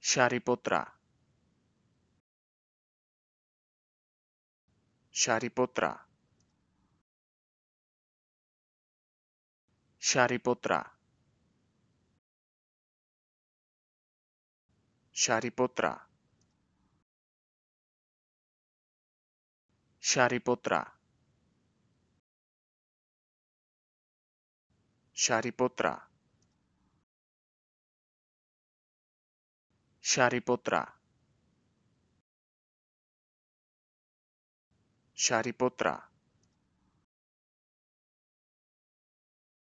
Shariputra. Shariputra. Shariputra. Shariputra. Shariputra. Shariputra Shariputra Shariputra